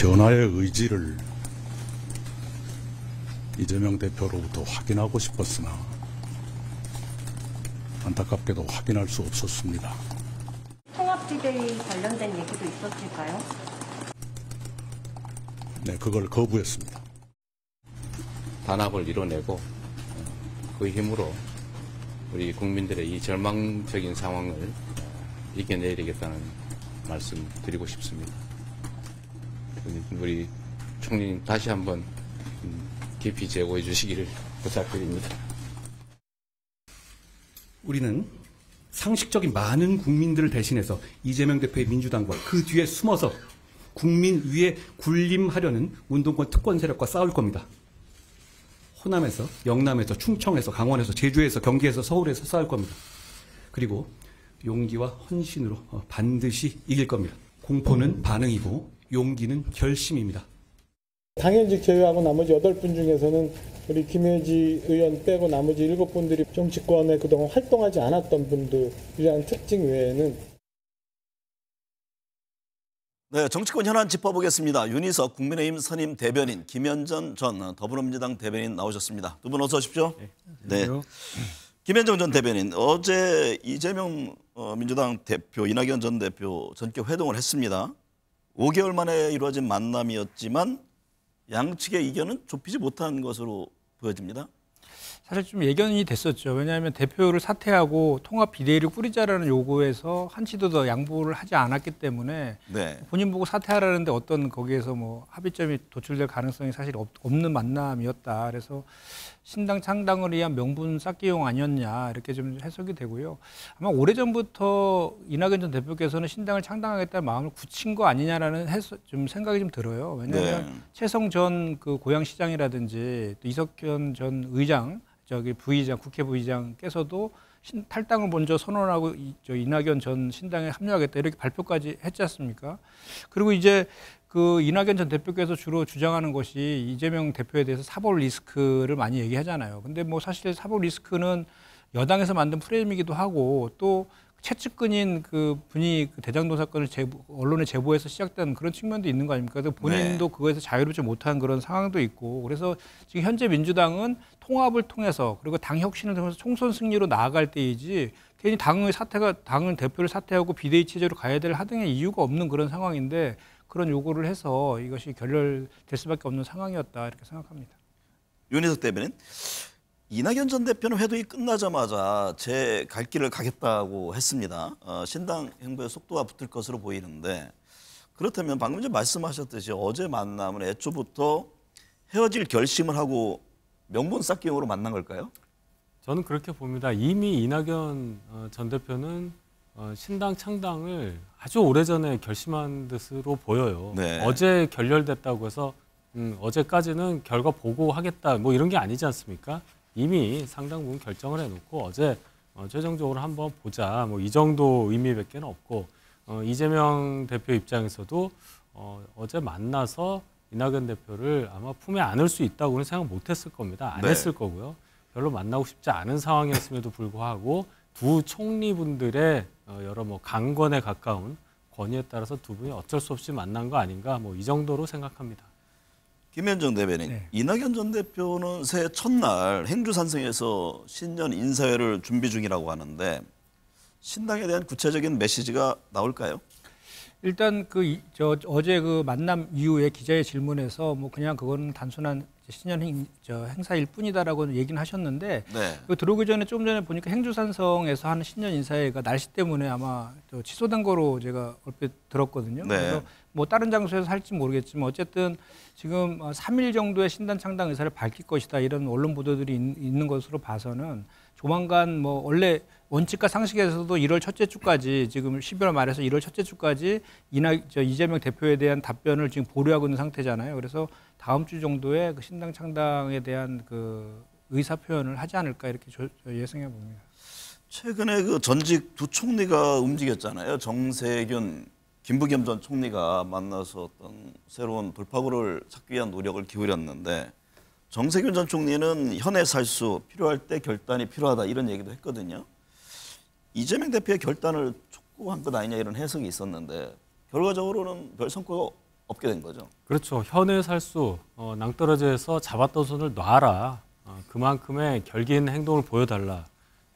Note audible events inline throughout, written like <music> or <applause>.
변화의 의지를 이재명 대표로부터 확인하고 싶었으나 안타깝게도 확인할 수 없었습니다. 통합지대에 관련된 얘기도 있었을까요? 네, 그걸 거부했습니다. 단합을 이뤄내고 그 힘으로 우리 국민들의 이 절망적인 상황을 이겨내야 되겠다는 말씀 드리고 싶습니다. 우리 총리님 다시 한번 깊이 제고해 주시기를 부탁드립니다. 우리는 상식적인 많은 국민들을 대신해서 이재명 대표의 민주당과 그 뒤에 숨어서 국민 위에 군림하려는 운동권 특권 세력과 싸울 겁니다. 호남에서, 영남에서, 충청에서, 강원에서, 제주에서, 경기에서, 서울에서 싸울 겁니다. 그리고 용기와 헌신으로 어, 반드시 이길 겁니다. 공포는 반응이고 용기는 결심입니다. 당연직 제외하고 나머지 8분 중에서는 우리 김혜지 의원 빼고 나머지 7분들이 정치권에 그동안 활동하지 않았던 분들이라는 특징 외에는 네, 정치권 현안 짚어보겠습니다. 윤희석 국민의힘 선임 대변인, 김현전 전 더불어민주당 대변인 나오셨습니다. 두 분 어서 오십시오. 네. 김현정 전 대변인, 어제 이재명 어, 민주당 대표, 이낙연 전 대표 전격 회동을 했습니다. 5개월 만에 이루어진 만남이었지만 양측의 의견은 좁히지 못한 것으로 보여집니다. 사실 좀 예견이 됐었죠. 왜냐하면 대표를 사퇴하고 통합 비대위를 꾸리자라는 요구에서 한치도 더 양보를 하지 않았기 때문에 네. 본인 보고 사퇴하라는데 어떤 거기에서 뭐 합의점이 도출될 가능성이 사실 없, 없는 만남이었다. 그래서 신당 창당을 위한 명분 쌓기용 아니었냐 이렇게 좀 해석이 되고요. 아마 오래전부터 이낙연 전 대표께서는 신당을 창당하겠다는 마음을 굳힌 거 아니냐라는 해석, 좀 생각이 좀 들어요. 왜냐하면 네. 최성 전 그 고양시장이라든지 또 이석현 전 의장 저기 부의장 국회 부의장께서도 신, 탈당을 먼저 선언하고 이, 저 이낙연 전 신당에 합류하겠다 이렇게 발표까지 했지 않습니까? 그리고 이제 그 이낙연 전 대표께서 주로 주장하는 것이 이재명 대표에 대해서 사법 리스크를 많이 얘기하잖아요. 근데 뭐 사실 사법 리스크는 여당에서 만든 프레임이기도 하고 또 최측근인 그 분이 그 대장동 사건을 제보, 언론에 제보해서 시작된 그런 측면도 있는 거 아닙니까? 그래서 본인도 그거에서 자유롭지 못한 그런 상황도 있고 그래서 지금 현재 민주당은 통합을 통해서 그리고 당 혁신을 통해서 총선 승리로 나아갈 때이지 괜히 당의 사태가 당은 대표를 사퇴하고 비대위 체제로 가야 될 하등의 이유가 없는 그런 상황인데 그런 요구를 해서 이것이 결렬될 수밖에 없는 상황이었다 이렇게 생각합니다. 윤희석 대변인, 이낙연 전 대표는 회동이 끝나자마자 제 갈 길을 가겠다고 했습니다. 어, 신당 행보에 속도가 붙을 것으로 보이는데 그렇다면 방금 전 말씀하셨듯이 어제 만남은 애초부터 헤어질 결심을 하고 명분 쌓기용으로 만난 걸까요? 저는 그렇게 봅니다. 이미 이낙연 어, 전 대표는 어, 신당 창당을 아주 오래전에 결심한 것으로 보여요. 네. 어제 결렬됐다고 해서 음, 어제까지는 결과 보고 하겠다 뭐 이런 게 아니지 않습니까? 이미 상당 부분 결정을 해놓고 어제 어, 최종적으로 한번 보자 뭐 이 정도 의미밖에 없고 어, 이재명 대표 입장에서도 어, 어제 만나서 이낙연 대표를 아마 품에 안을 수 있다고는 생각 못했을 겁니다. 안 네. 했을 거고요. 별로 만나고 싶지 않은 상황이었음에도 불구하고 두 총리분들의 어, 여러 뭐 강권에 가까운 권위에 따라서 두 분이 어쩔 수 없이 만난 거 아닌가 뭐 이 정도로 생각합니다. 김현정 대변인, 네. 이낙연 전 대표는 새해 첫날 행주산성에서 신년 인사회를 준비 중이라고 하는데 신당에 대한 구체적인 메시지가 나올까요? 일단 그 저 어제 그 만남 이후에 기자의 질문에서 뭐 그냥 그거는 단순한 신년 행, 저 행사일 뿐이다라고 얘기는 하셨는데 네. 그 들어오기 전에 좀 전에 보니까 행주산성에서 하는 신년 인사회가 날씨 때문에 아마 또 취소된 거로 제가 얼핏 들었거든요. 네. 그래서 뭐 다른 장소에서 할지 모르겠지만 어쨌든 지금 어, 3일 정도의 신단 창당 의사를 밝힐 것이다 이런 언론 보도들이 있, 있는 것으로 봐서는 조만간 뭐 원래 원칙과 상식에서도 1월 첫째 주까지 지금 12월 말에서 1월 첫째 주까지 이낙 저 이재명 대표에 대한 답변을 지금 보류하고 있는 상태잖아요. 그래서 다음 주 정도에 그 신당 창당에 대한 그 의사 표현을 하지 않을까 이렇게 예상해 봅니다. 최근에 그 전직 두 총리가 움직였잖아요. 정세균, 김부겸 전 총리가 만나서 어떤 새로운 돌파구를 찾기 위한 노력을 기울였는데 정세균 전 총리는 현의 살수 필요할 때 결단이 필요하다 이런 얘기도 했거든요. 이재명 대표의 결단을 촉구한 것 아니냐 이런 해석이 있었는데 결과적으로는 별 성과가 없게 된 거죠. 그렇죠. 현의 살수 어, 낭떠러지에서 잡았던 손을 놔라. 어, 그만큼의 결기 있는 행동을 보여달라.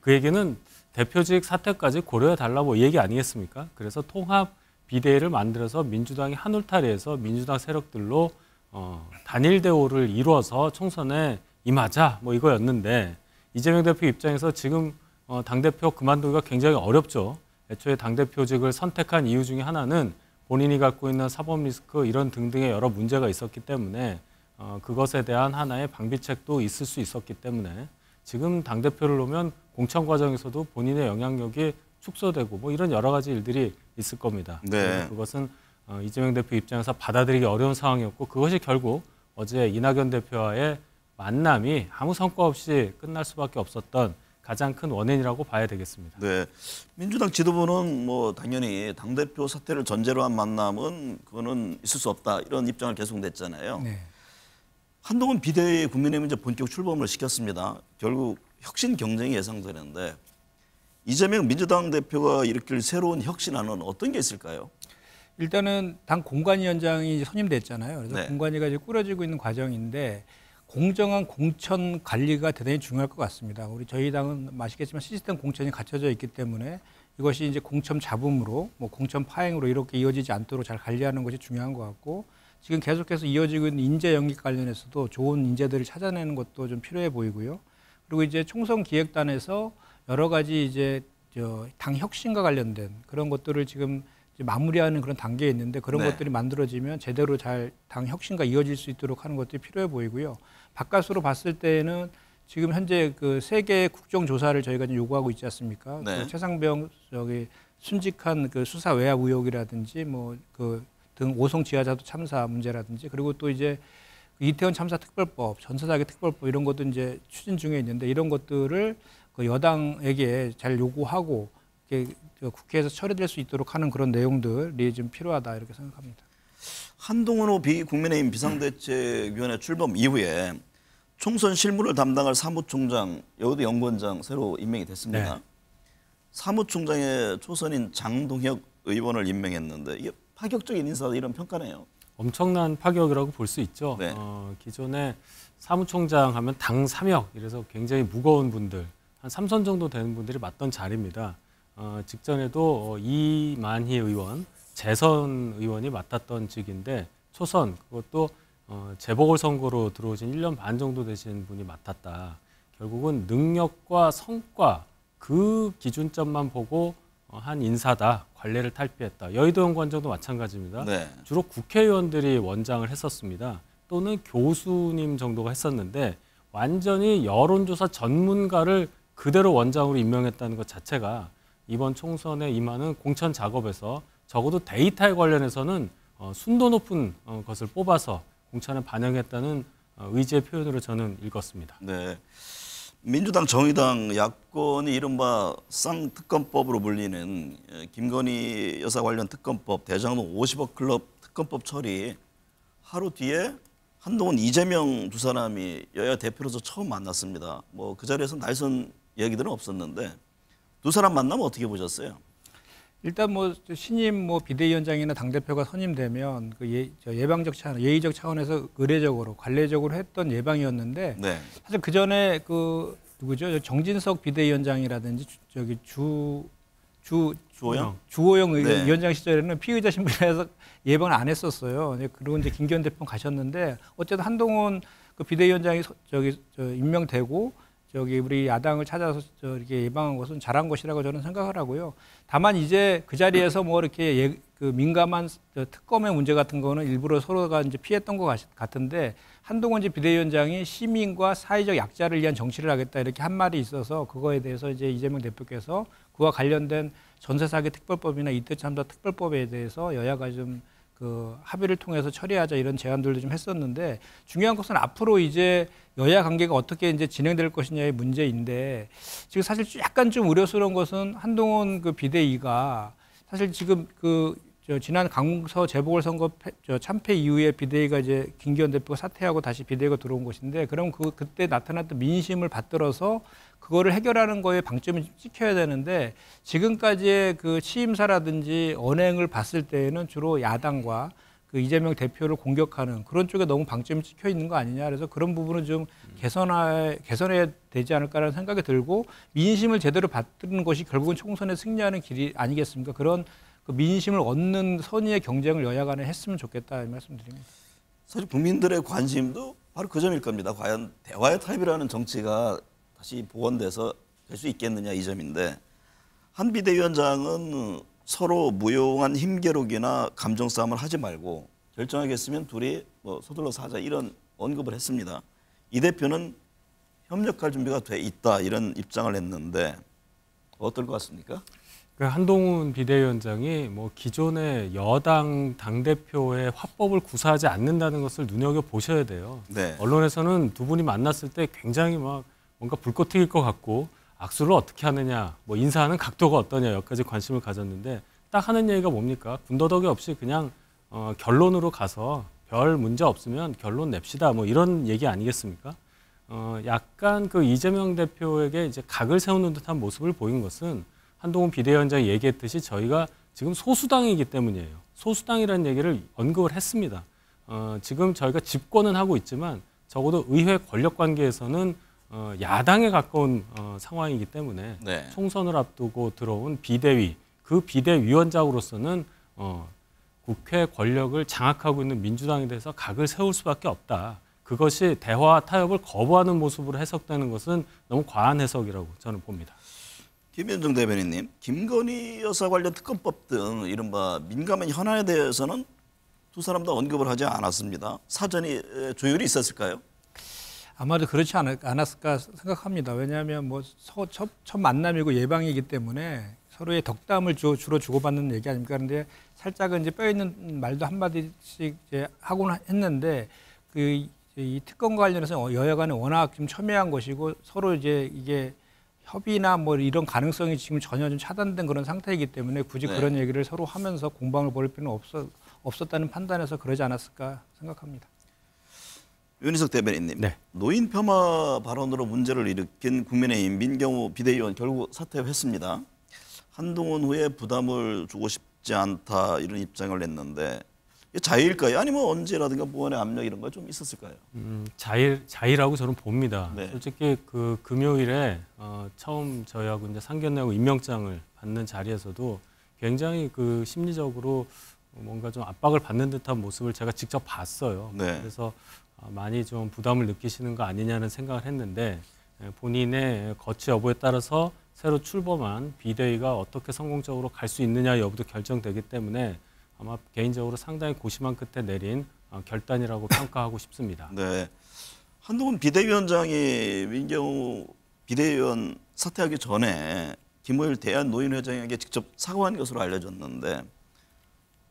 그 얘기는 대표직 사퇴까지 고려해 달라고 뭐 얘기 아니겠습니까? 그래서 통합 비대위를 만들어서 민주당이 한 울타리에서 민주당 세력들로 어, 단일 대우를 이루어서 총선에 임하자 뭐 이거였는데 이재명 대표 입장에서 지금 어, 당 대표 그만두기가 굉장히 어렵죠. 애초에 당 대표직을 선택한 이유 중에 하나는 본인이 갖고 있는 사법 리스크 이런 등등의 여러 문제가 있었기 때문에 어, 그것에 대한 하나의 방비책도 있을 수 있었기 때문에 지금 당 대표를 놓으면 공천 과정에서도 본인의 영향력이 축소되고 뭐 이런 여러 가지 일들이 있을 겁니다. 네. 그것은 어, 이재명 대표 입장에서 받아들이기 어려운 상황이었고 그것이 결국 어제 이낙연 대표와의 만남이 아무 성과 없이 끝날 수밖에 없었던 가장 큰 원인이라고 봐야 되겠습니다. 네. 민주당 지도부는 뭐 당연히 당 대표 사퇴를 전제로 한 만남은 그거는 있을 수 없다 이런 입장을 계속 냈잖아요. 네. 한동훈 비대위 국민의힘 이제 본격 출범을 시켰습니다. 결국 혁신 경쟁이 예상되는데 이재명 민주당 대표가 일으킬 새로운 혁신안은 어떤 게 있을까요? 일단은 당 공관위원장이 선임됐잖아요. 그래서 네. 공관위가 이제 꾸려지고 있는 과정인데 공정한 공천 관리가 대단히 중요할 것 같습니다. 우리 저희 당은 아시겠지만 시스템 공천이 갖춰져 있기 때문에 이것이 이제 공천 잡음으로 뭐 공천 파행으로 이렇게 이어지지 않도록 잘 관리하는 것이 중요한 것 같고 지금 계속해서 이어지고 있는 인재 영입 관련해서도 좋은 인재들을 찾아내는 것도 좀 필요해 보이고요. 그리고 이제 총선 기획단에서 여러 가지 이제 저당 혁신과 관련된 그런 것들을 지금 마무리하는 그런 단계에 있는데 그런 네. 것들이 만들어지면 제대로 잘 당 혁신과 이어질 수 있도록 하는 것들이 필요해 보이고요. 바깥으로 봤을 때는 지금 현재 그 세계 국정 조사를 저희가 지금 요구하고 있지 않습니까? 네. 그 최상병 저기 순직한 그 수사 외압 의혹이라든지 뭐 그 등 오송 지하자도 참사 문제라든지 그리고 또 이제 그 이태원 참사 특별법, 전사자기 특별법 이런 것도 이제 추진 중에 있는데 이런 것들을 그 여당에게 잘 요구하고 그 국회에서 처리될 수 있도록 하는 그런 내용들이 좀 필요하다 이렇게 생각합니다. 한동훈 후비 국민의힘 비상대책위원회 출범 이후에 총선 실무를 담당할 사무총장 여의도 연구원장 새로 임명이 됐습니다. 네. 사무총장의 초선인 장동혁 의원을 임명했는데 이게 파격적인 인사다 이런 평가네요. 엄청난 파격이라고 볼 수 있죠. 네. 어, 기존에 사무총장 하면 당 삼역 이래서 굉장히 무거운 분들 한 삼선 정도 되는 분들이 맡던 자리입니다. 어, 직전에도 어, 이만희 의원 재선 의원이 맡았던 직인데 초선 그것도 어, 재보궐 선거로 들어오신 1년 반 정도 되신 분이 맡았다. 결국은 능력과 성과 그 기준점만 보고 어, 한 인사다. 관례를 탈피했다. 여의도 연구원장도 마찬가지입니다. 네. 주로 국회의원들이 원장을 했었습니다. 또는 교수님 정도가 했었는데 완전히 여론조사 전문가를 그대로 원장으로 임명했다는 것 자체가 이번 총선에 임하는 공천 작업에서 적어도 데이터에 관련해서는 어, 순도 높은 어, 것을 뽑아서 공천에 반영했다는 어, 의지의 표현으로 저는 읽었습니다. 네. 민주당, 정의당, 야권이 이른바 쌍특검법으로 불리는 예, 김건희 여사 관련 특검법, 대장동 50억 클럽 특검법 처리 하루 뒤에 한동훈, 이재명 두 사람이 여야 대표로서 처음 만났습니다. 뭐 그 자리에서 날선 얘기들은 없었는데 두 사람 만나면 어떻게 보셨어요? 일단 뭐 신임 뭐 비대위원장이나 당 대표가 선임되면 그 예, 저 예방적 차원, 예의적 차원에서 의례적으로 관례적으로 했던 예방이었는데 네. 사실 그 전에 그 누구죠 정진석 비대위원장이라든지 주, 저기 주 주 주호영? 주호영 의- 네. 위원장 시절에는 피의자 신분에서 <laughs> 예방을 안 했었어요. 그리고 이제 김기현 대표 가셨는데 어쨌든 한동훈 그 비대위원장이 서- 저기 저 임명되고 저기 우리 야당을 찾아서 저 이렇게 예방한 것은 잘한 것이라고 저는 생각을 하고요. 다만 이제 그 자리에서 뭐 이렇게 예, 그 민감한 저 특검의 문제 같은 거는 일부러 서로가 이제 피했던 것 같- 같은데 한동훈 비대위원장이 시민과 사회적 약자를 위한 정치를 하겠다 이렇게 한 말이 있어서 그거에 대해서 이제 이재명 대표께서 그와 관련된 전세 사기 특별법이나 이태 참사 특별법에 대해서 여야가 좀 그 합의를 통해서 처리하자 이런 제안들도 좀 했었는데 중요한 것은 앞으로 이제 여야 관계가 어떻게 이제 진행될 것이냐의 문제인데 지금 사실 약간 좀 우려스러운 것은 한동훈 그 비대위가 사실 지금 그 저 지난 강서 재보궐선거 패- 저 참패 이후에 비대위가 이제 김기현 대표가 사퇴하고 다시 비대위가 들어온 것인데 그럼 그 그때 나타났던 민심을 받들어서 그거를 해결하는 거에 방점을 찍혀야 되는데 지금까지의 그 취임사라든지 언행을 봤을 때에는 주로 야당과 그 이재명 대표를 공격하는 그런 쪽에 너무 방점이 찍혀 있는 거 아니냐. 그래서 그런 부분은 좀 개선하, 개선해야 되지 않을까라는 생각이 들고 민심을 제대로 받는 것이 결국은 총선에 승리하는 길이 아니겠습니까? 그런 그 민심을 얻는 선의의 경쟁을 여야 간에 했으면 좋겠다 이 말씀드립니다. 사실 국민들의 관심도 바로 그 점일 겁니다. 과연 대화의 타입이라는 정치가 다시 복원돼서 될 수 있겠느냐 이 점인데 한 비대위원장은 서로 무용한 힘겨루기나 감정 싸움을 하지 말고 결정하겠으면 둘이 뭐 서둘러서 하자 이런 언급을 했습니다. 이 대표는 협력할 준비가 돼 있다 이런 입장을 했는데 어떨 것 같습니까? 그 한동훈 비대위원장이 뭐 기존의 여당 당 대표의 화법을 구사하지 않는다는 것을 눈여겨 보셔야 돼요. 네. 언론에서는 두 분이 만났을 때 굉장히 막 뭔가 불꽃 튀길 것 같고 악수를 어떻게 하느냐, 뭐 인사하는 각도가 어떠냐 여기까지 관심을 가졌는데 딱 하는 얘기가 뭡니까? 군더더기 없이 그냥 어, 결론으로 가서 별 문제 없으면 결론 냅시다. 뭐 이런 얘기 아니겠습니까? 어, 약간 그 이재명 대표에게 이제 각을 세우는 듯한 모습을 보인 것은 한동훈 비대위원장이 얘기했듯이 저희가 지금 소수당이기 때문이에요. 소수당이라는 얘기를 언급을 했습니다. 어, 지금 저희가 집권은 하고 있지만 적어도 의회 권력 관계에서는 어, 야당에 가까운 어, 상황이기 때문에 네. 총선을 앞두고 들어온 비대위 그 비대위원장으로서는 어, 국회 권력을 장악하고 있는 민주당에 대해서 각을 세울 수밖에 없다. 그것이 대화 타협을 거부하는 모습으로 해석되는 것은 너무 과한 해석이라고 저는 봅니다. 김현정 대변인님, 김건희 여사 관련 특검법 등 이른바 민감한 현안에 대해서는 두 사람 다 언급을 하지 않았습니다. 사전이 에, 조율이 있었을까요? 아마도 그렇지 않았을까 생각합니다. 왜냐하면 뭐 서- 첫, 첫 만남이고 예방이기 때문에 서로의 덕담을 주, 주로 주고받는 얘기 아닙니까? 그런데 살짝은 이제 뼈 있는 말도 한 마디씩 이제 하곤 했는데 그 이 특검과 관련해서 여야 간에 워낙 좀 첨예한 것이고 서로 이제 이게 협의나 뭐 이런 가능성이 지금 전혀 좀 차단된 그런 상태이기 때문에 굳이 네. 그런 얘기를 서로 하면서 공방을 벌일 필요는 없어, 없었다는 판단에서 그러지 않았을까 생각합니다. 윤희석 대변인님, 네. 노인 폄하 발언으로 문제를 일으킨 국민의힘 민경우 비대위원 결국 사퇴했습니다. 한동훈 후에 부담을 주고 싶지 않다 이런 입장을 냈는데 이게 자유일까요? 아니면 언제라든가 보안의 압력 이런 거 좀 있었을까요? 음, 자일 자일하고 저는 봅니다. 네. 솔직히 그 금요일에 어, 처음 저희하고 이제 상견례하고 임명장을 받는 자리에서도 굉장히 그 심리적으로 뭔가 좀 압박을 받는 듯한 모습을 제가 직접 봤어요. 네. 그래서 어, 많이 좀 부담을 느끼시는 거 아니냐는 생각을 했는데 예, 본인의 거취 여부에 따라서 새로 출범한 비대위가 어떻게 성공적으로 갈 수 있느냐 여부도 결정되기 때문에 아마 개인적으로 상당히 고심한 끝에 내린 어, 결단이라고 평가하고 싶습니다. 네. 한동훈 비대위원장이 민경우 비대위원 사퇴하기 전에 김호일 대한노인회장에게 직접 사과한 것으로 알려졌는데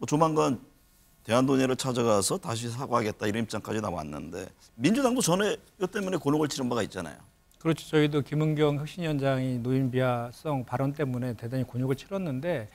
뭐 조만간 대한노인회를 찾아가서 다시 사과하겠다 이런 입장까지 나왔는데 민주당도 전에 이것 때문에 곤혹을 치른 바가 있잖아요. 그렇죠. 저희도 김은경 혁신위원장이 노인 비하성 발언 때문에 대단히 곤욕을 치렀는데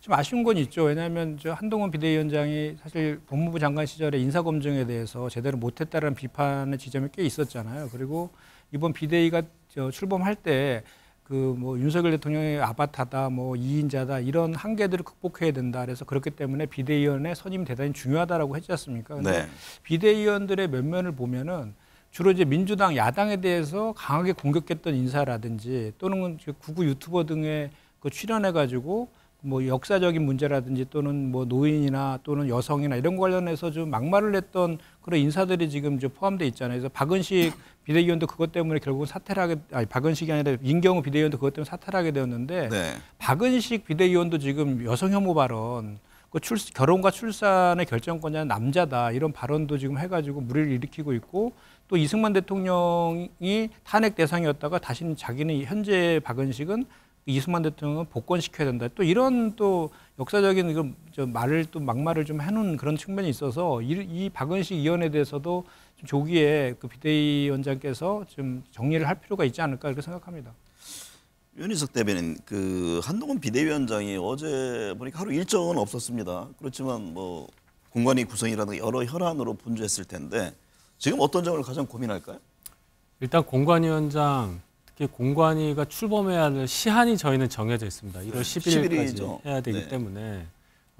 좀 아쉬운 건 있죠. 왜냐하면 저 한동훈 비대위원장이 사실 법무부 장관 시절에 인사검증에 대해서 제대로 못했다는 비판의 지점이 꽤 있었잖아요. 그리고 이번 비대위가 저 출범할 때 그 뭐 윤석열 대통령의 아바타다, 뭐 이인자다 이런 한계들을 극복해야 된다. 그래서 그렇기 때문에 비대위원의 선임이 대단히 중요하다라고 했지 않습니까? 근데 네. 비대위원들의 면면을 보면은 주로 이제 민주당 야당에 대해서 강하게 공격했던 인사라든지 또는 그 구구 유튜버 등의 그 출연해 가지고 뭐 역사적인 문제라든지 또는 뭐 노인이나 또는 여성이나 이런 관련해서 좀 막말을 했던 그런 인사들이 지금 저 포함돼 있잖아요. 그래서 박은식 비대위원도 그것 때문에 결국은 사퇴를 하게 아니 박은식이 아니라 민경우 비대위원도 그것 때문에 사퇴를 하게 되었는데 네. 박은식 비대위원도 지금 여성 혐오 발언, 그 출, 결혼과 출산의 결정권자는 남자다 이런 발언도 지금 해가지고 무리를 일으키고 있고 또 이승만 대통령이 탄핵 대상이었다가 다시는 자기는 현재 박은식은 이승만 대통령은 복권시켜야 된다. 또 이런 또 역사적인 저 말을 또 막말을 좀 해놓은 그런 측면이 있어서 이, 이 박은식 의원에 대해서도 좀 조기에 그 비대위 원장께서 좀 정리를 할 필요가 있지 않을까 이렇게 생각합니다. 윤희석 대변인 그 한동훈 비대위원장이 어제 보니까 하루 일정은 없었습니다. 그렇지만 뭐 공관위 구성이라든가 여러 현안으로 분주했을 텐데 지금 어떤 점을 가장 고민할까요? 일단 공관위원장 특히 공관위가 출범해야 할 시한이 저희는 정해져 있습니다. 1월 11일까지 네, 11일이죠. 해야 되기 네. 때문에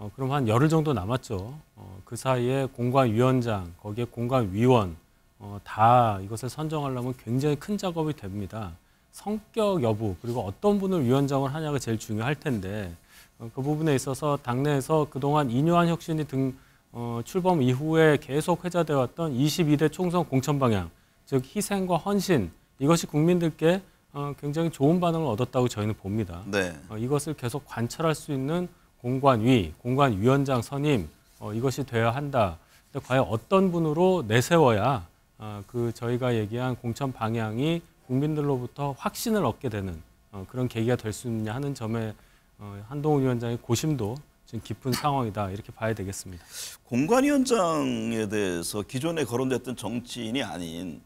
어, 그럼 한 열흘 정도 남았죠. 어, 그 사이에 공관위원장, 거기에 공관위원 어, 다 이것을 선정하려면 굉장히 큰 작업이 됩니다. 성격 여부 그리고 어떤 분을 위원장을 하냐가 제일 중요할 텐데 어, 그 부분에 있어서 당내에서 그동안 이뇨한 혁신이 등 어, 출범 이후에 계속 회자되어 왔던 22대 총선 공천 방향, 즉 희생과 헌신 이것이 국민들께 어, 굉장히 좋은 반응을 얻었다고 저희는 봅니다. 네. 어, 이것을 계속 관철할 수 있는 공관위, 공관위원장 선임 어, 이것이 돼야 한다. 근데 과연 어떤 분으로 내세워야 어, 그 저희가 얘기한 공천 방향이 국민들로부터 확신을 얻게 되는 어, 그런 계기가 될 수 있느냐 하는 점에 어, 한동훈 위원장의 고심도 지금 깊은 상황이다 이렇게 봐야 되겠습니다. 공관위원장에 대해서 기존에 거론됐던 정치인이 아닌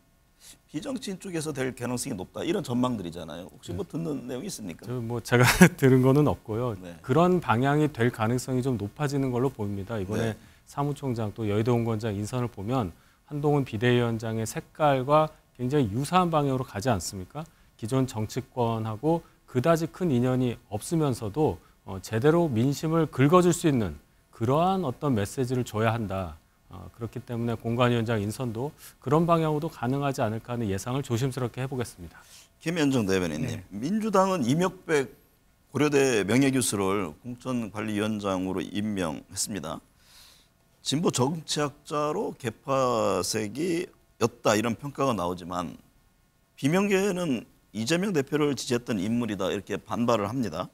비정치인 쪽에서 될 가능성이 높다 이런 전망들이잖아요. 혹시 뭐 듣는 내용이 있습니까? 저뭐 제가 <laughs> 들은 거는 없고요. 네. 그런 방향이 될 가능성이 좀 높아지는 걸로 보입니다. 이번에 네. 사무총장 또 여의도원권장 인선을 보면 한동훈 비대위원장의 색깔과 굉장히 유사한 방향으로 가지 않습니까? 기존 정치권하고 그다지 큰 인연이 없으면서도 어, 제대로 민심을 긁어줄 수 있는 그러한 어떤 메시지를 줘야 한다. 어, 그렇기 때문에 공관위원장 인선도 그런 방향으로도 가능하지 않을까 하는 예상을 조심스럽게 해보겠습니다. 김현정 대변인님, 민주당은 이명백 고려대 명예교수를 공천관리위원장으로 임명했습니다. 진보 정치학자로 개파색이였다 이런 평가가 나오지만 비명계는 이재명 대표를 지지했던 인물이다 이렇게 반발을 합니다.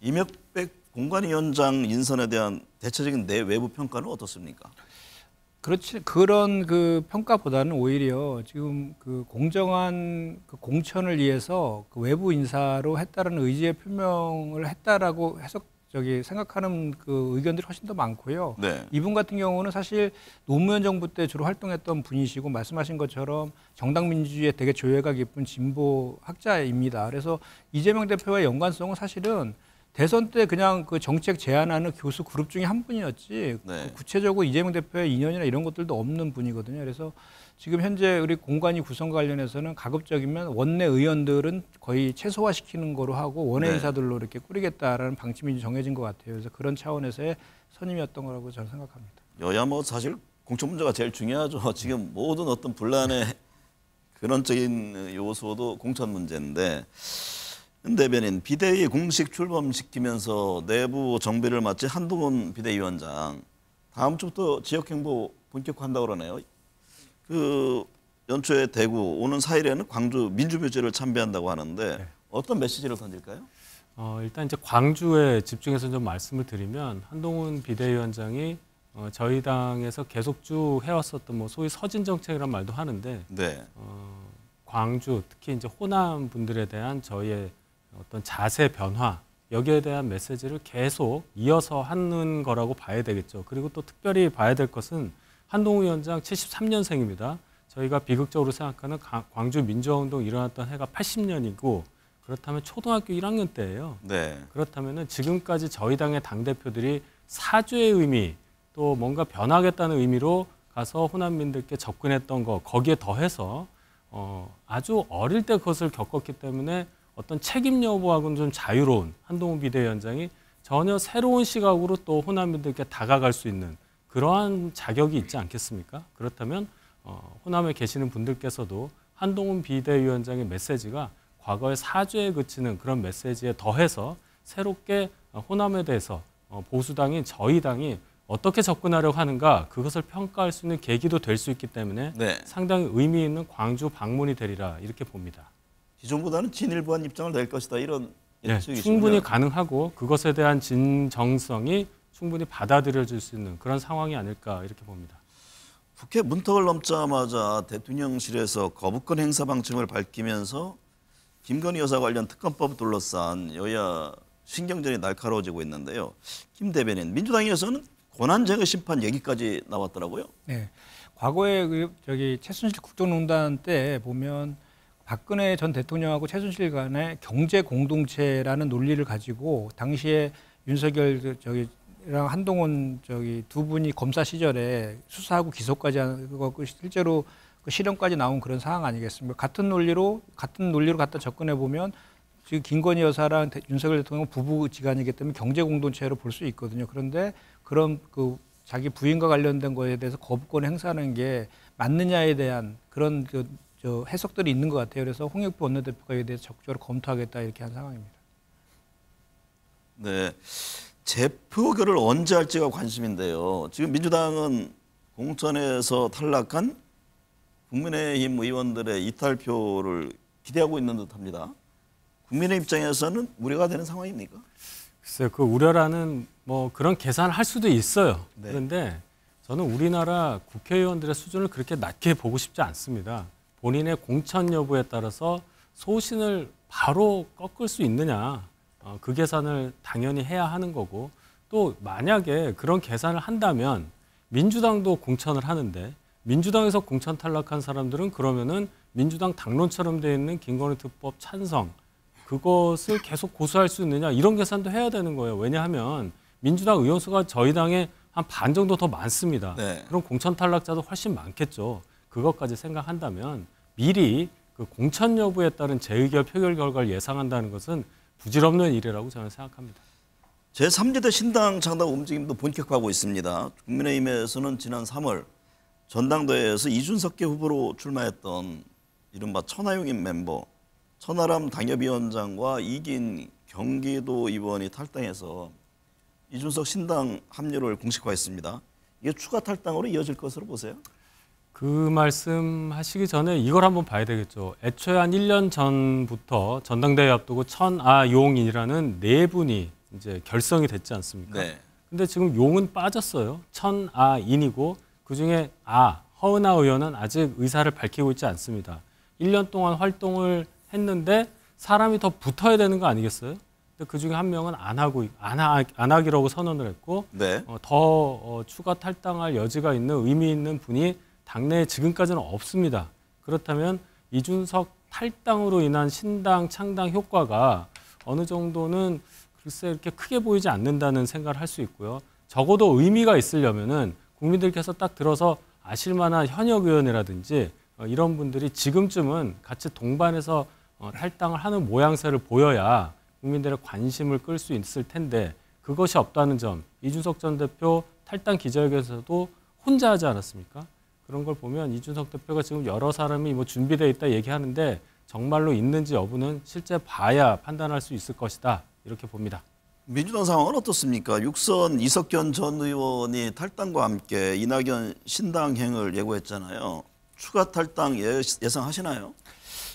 이명백 공관위원장 인선에 대한 대체적인 내 외부 평가는 어떻습니까? 그렇지 그런 그 평가보다는 오히려 지금 그 공정한 그 공천을 위해서 그 외부 인사로 했다라는 의지의 표명을 했다라고 해석 저기 생각하는 그 의견들이 훨씬 더 많고요. 네. 이분 같은 경우는 사실 노무현 정부 때 주로 활동했던 분이시고 말씀하신 것처럼 정당 민주주의에 되게 조예가 깊은 진보 학자입니다. 그래서 이재명 대표와의 연관성은 사실은 대선 때 그냥 그 정책 제안하는 교수 그룹 중에 한 분이었지 네. 그 구체적으로 이재명 대표의 인연이나 이런 것들도 없는 분이거든요. 그래서 지금 현재 우리 공관위 구성 관련해서는 가급적이면 원내 의원들은 거의 최소화시키는 거로 하고 원외 네. 인사들로 이렇게 꾸리겠다라는 방침이 정해진 것 같아요. 그래서 그런 차원에서의 선임이었던 거라고 저는 생각합니다. 여야 뭐 사실 공천 문제가 제일 중요하죠. <laughs> 지금 모든 어떤 분란의 근원적인 요소도 공천 문제인데 은 대변인 비대위 공식 출범시키면서 내부 정비를 마치 한동훈 비대위원장 다음 주부터 지역 행보 본격화한다고 그러네요. 그 연초에 대구 오는 4일에는 광주 민주묘지를 참배한다고 하는데 어떤 메시지를 던질까요? 어, 일단 이제 광주에 집중해서 좀 말씀을 드리면 한동훈 비대위원장이 어, 저희 당에서 계속 쭉 해왔었던 뭐 소위 서진 정책이란 말도 하는데 네. 어, 광주 특히 이제 호남 분들에 대한 저희의 어떤 자세 변화 여기에 대한 메시지를 계속 이어서 하는 거라고 봐야 되겠죠. 그리고 또 특별히 봐야 될 것은 한동훈 위원장 73년생입니다. 저희가 비극적으로 생각하는 가- 광주 민주화운동 일어났던 해가 80년이고 그렇다면 초등학교 1학년 때예요. 네. 그렇다면은 지금까지 저희 당의 당 대표들이 사죄의 의미 또 뭔가 변하겠다는 의미로 가서 호남민들께 접근했던 거 거기에 더해서 어, 아주 어릴 때 그것을 겪었기 때문에 어떤 책임 여부하고는 좀 자유로운 한동훈 비대위원장이 전혀 새로운 시각으로 또 호남민들께 다가갈 수 있는 그러한 자격이 있지 않겠습니까? 그렇다면 어, 호남에 계시는 분들께서도 한동훈 비대위원장의 메시지가 과거의 사죄에 그치는 그런 메시지에 더해서 새롭게 어, 호남에 대해서 어, 보수당인 저희 당이 어떻게 접근하려고 하는가 그것을 평가할 수 있는 계기도 될 수 있기 때문에 네. 상당히 의미 있는 광주 방문이 되리라 이렇게 봅니다. 기존보다는 진일보한 입장을 낼 것이다 이런 예. 충분히 가능하고 그것에 대한 진정성이 충분히 받아들여질 수 있는 그런 상황이 아닐까 이렇게 봅니다. 국회 문턱을 넘자마자 대통령실에서 거부권 행사 방침을 밝히면서 김건희 여사 관련 특검법 둘러싼 여야 신경전이 날카로워지고 있는데요. 김 대변인 민주당에서는 권한쟁의 심판 얘기까지 나왔더라고요. 네. 과거에 그 저기 최순실 국정농단 때 보면 박근혜 전 대통령하고 최순실 간의 경제 공동체라는 논리를 가지고 당시에 윤석열 그 저기랑 한동훈 저기 두 분이 검사 시절에 수사하고 기소까지 하고 실제로 그 실형까지 나온 그런 상황 아니겠습니까? 같은 논리로 같은 논리로 갖다 접근해 보면 지금 김건희 여사랑 대- 윤석열 대통령 부부지간이기 때문에 경제 공동체로 볼 수 있거든요. 그런데 그런 그 자기 부인과 관련된 거에 대해서 거부권 행사하는 게 맞느냐에 대한 그런 그, 저 해석들이 있는 것 같아요. 그래서 홍익표 원내대표가 이에 대해서 적극적으로 검토하겠다 이렇게 한 상황입니다. 네. 재표결을 언제 할지가 관심인데요. 지금 민주당은 공천에서 탈락한 국민의힘 의원들의 이탈표를 기대하고 있는 듯합니다. 국민의 입장에서는 우려가 되는 상황입니까? 글쎄요, 그 우려라는 뭐 그런 계산을 할 수도 있어요. 네. 그런데 저는 우리나라 국회의원들의 수준을 그렇게 낮게 보고 싶지 않습니다. 본인의 공천 여부에 따라서 소신을 바로 꺾을 수 있느냐, 어, 그 계산을 당연히 해야 하는 거고, 또 만약에 그런 계산을 한다면 민주당도 공천을 하는데 민주당에서 공천 탈락한 사람들은 그러면은 민주당 당론처럼 되어 있는 김건희 특법 찬성 그것을 계속 고수할 수 있느냐 이런 계산도 해야 되는 거예요. 왜냐하면 민주당 의원 수가 저희 당에 한 반 정도 더 많습니다. 네. 그럼 공천 탈락자도 훨씬 많겠죠. 그것까지 생각한다면 미리 그 공천 여부에 따른 재의결 표결 결과를 예상한다는 것은 부질없는 일이라고 저는 생각합니다. 제3지대 신당 창당 움직임도 본격화하고 있습니다. 국민의힘에서는 지난 3월 전당대회에서 이준석계 후보로 출마했던 이른바 천하용인 멤버 천하람 당협위원장과 이긴 경기도 의원이 탈당해서 이준석 신당 합류를 공식화했습니다. 이게 추가 탈당으로 이어질 것으로 보세요? 그 말씀 하시기 전에 이걸 한번 봐야 되겠죠. 애초에 한 1년 전부터 전당대회 앞두고 천아용이라는 네 분이 이제 결성이 됐지 않습니까? 네. 근데 지금 용은 빠졌어요. 천아인이고 그중에 아 허은하 의원은 아직 의사를 밝히고 있지 않습니다. 1년 동안 활동을 했는데 사람이 더 붙어야 되는 거 아니겠어요? 근데 그 중에 한 명은 안 하고 안, 하, 안 하기라고 선언을 했고 네. 어, 더 어, 추가 탈당할 여지가 있는 의미 있는 분이 당내에 지금까지는 없습니다. 그렇다면 이준석 탈당으로 인한 신당 창당 효과가 어느 정도는 글쎄 이렇게 크게 보이지 않는다는 생각을 할 수 있고요. 적어도 의미가 있으려면은 국민들께서 딱 들어서 아실 만한 현역 의원이라든지 어, 이런 분들이 지금쯤은 같이 동반해서 어, 탈당을 하는 모양새를 보여야 국민들의 관심을 끌 수 있을 텐데 그것이 없다는 점 이준석 전 대표 탈당 기자회견에서도 혼자 하지 않았습니까? 그런 걸 보면 이준석 대표가 지금 여러 사람이 뭐 준비돼 있다 얘기하는데 정말로 있는지 여부는 실제 봐야 판단할 수 있을 것이다 이렇게 봅니다. 민주당 상황은 어떻습니까? 육선 이석견 전 의원이 탈당과 함께 이낙연 신당행을 예고했잖아요. 추가 탈당 예, 예상하시나요?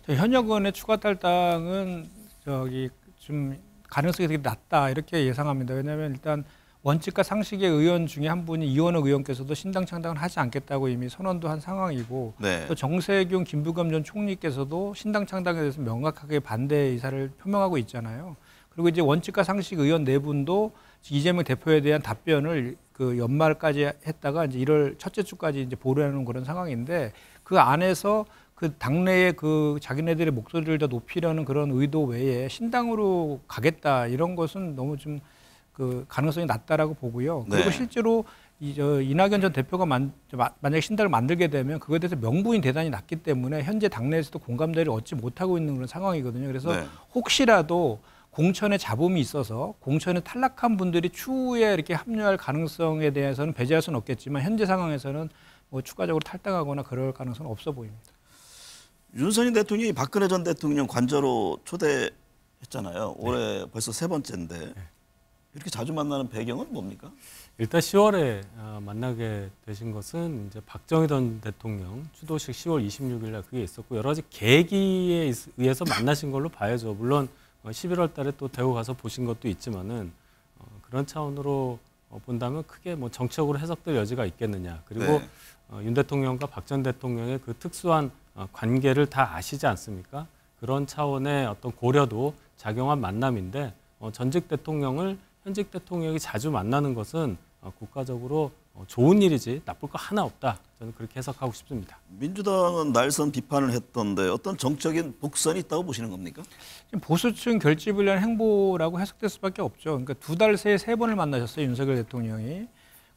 현역 의원의 추가 탈당은 저기 좀 가능성이 되게 낮다 이렇게 예상합니다. 왜냐하면 일단 원칙과 상식의 의원 중에 한 분이 이원호 의원께서도 신당 창당을 하지 않겠다고 이미 선언도 한 상황이고 네. 또 정세균 김부겸 전 총리께서도 신당 창당에 대해서 명확하게 반대 의사를 표명하고 있잖아요. 그리고 이제 원칙과 상식 의원 네 분도 이재명 대표에 대한 답변을 그 연말까지 했다가 이제 1월 첫째 주까지 이제 보류하는 그런 상황인데 그 안에서 그 당내의 그 자기네들의 목소리를 더 높이려는 그런 의도 외에 신당으로 가겠다 이런 것은 너무 좀 그 가능성이 낮다라고 보고요. 그리고 네. 실제로 이저 이낙연 전 대표가 만, 만약에 신당을 만들게 되면 그거에 대해서 명분이 대단히 낮기 때문에 현재 당내에서도 공감대를 얻지 못하고 있는 그런 상황이거든요. 그래서 네. 혹시라도 공천에 잡음이 있어서 공천에 탈락한 분들이 추후에 이렇게 합류할 가능성에 대해서는 배제할 수는 없겠지만 현재 상황에서는 뭐 추가적으로 탈당하거나 그럴 가능성은 없어 보입니다. 윤석열 대통령이 박근혜 전 대통령 관저로 초대했잖아요. 올해 네. 벌써 세 번째인데 이렇게 자주 만나는 배경은 뭡니까? 일단 10월에 어, 만나게 되신 것은 이제 박정희 전 대통령 추도식 10월 26일 날 그게 있었고 여러 가지 계기에 있- 의해서 만나신 걸로 봐야죠. 물론 어, 11월 달에 또 대구 가서 보신 것도 있지만은 어, 그런 차원으로 어, 본다면 크게 뭐 정치적으로 해석될 여지가 있겠느냐. 그리고 네. 어, 윤 대통령과 박 전 대통령의 그 특수한 어, 관계를 다 아시지 않습니까? 그런 차원의 어떤 고려도 작용한 만남인데 어, 전직 대통령을 현직 대통령이 자주 만나는 것은 어, 국가적으로 어, 좋은 일이지 나쁠 거 하나 없다. 저는 그렇게 해석하고 싶습니다. 민주당은 날선 비판을 했던데 어떤 정적인 복선이 있다고 보시는 겁니까? 지금 보수층 결집을 위한 행보라고 해석될 수밖에 없죠. 그러니까 두 달 새에 세 번을 만나셨어요 윤석열 대통령이.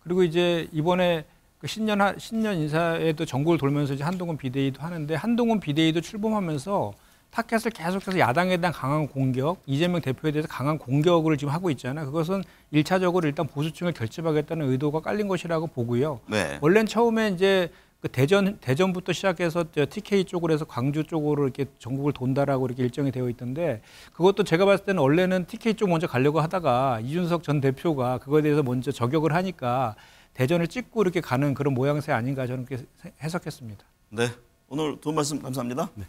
그리고 이제 이번에 그 신년 하- 신년 인사에도 전국을 돌면서 이제 한동훈 비대위도 하는데 한동훈 비대위도 출범하면서 타켓을 계속해서 야당에 대한 강한 공격, 이재명 대표에 대해서 강한 공격을 지금 하고 있잖아요. 그것은 일차적으로 일단 보수층을 결집하겠다는 의도가 깔린 것이라고 보고요. 네. 원래는 처음에 이제 그 대전 대전부터 시작해서 저 TK 쪽으로 해서 광주 쪽으로 이렇게 전국을 돈다라고 이렇게 일정이 되어 있던데 그것도 제가 봤을 때는 원래는 TK 쪽 먼저 가려고 하다가 이준석 전 대표가 그거에 대해서 먼저 저격을 하니까 대전을 찍고 이렇게 가는 그런 모양새 아닌가 저는 그렇게 해석했습니다. 네. 오늘 두 말씀 감사합니다. 네,